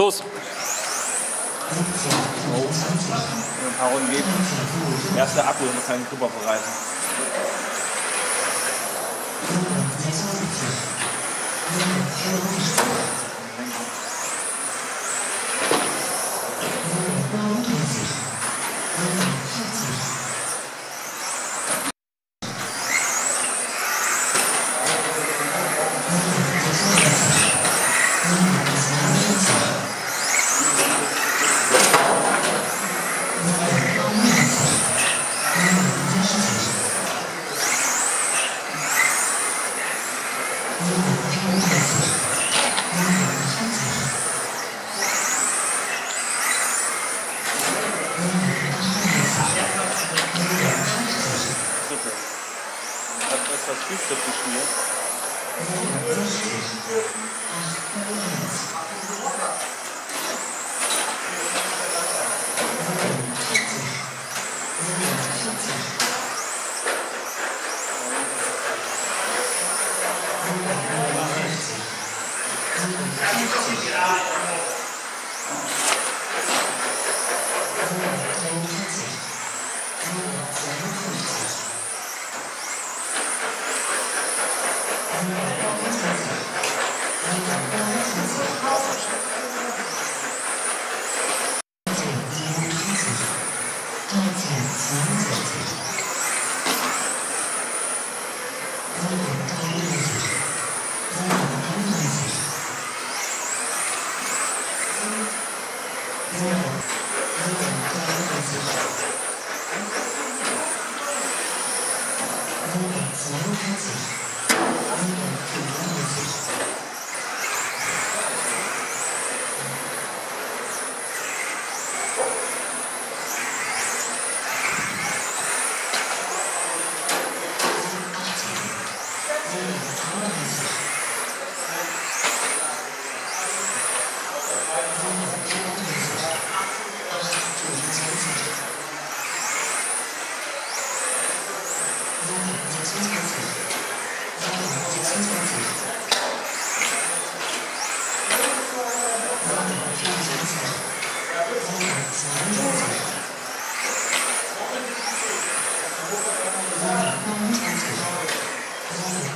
Los! Oh. Ein paar Runden geben. Erster Akku, man kann den Club bereiten. Thank Schüster beschmiert. Gracias.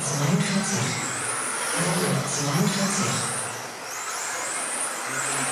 42, 42.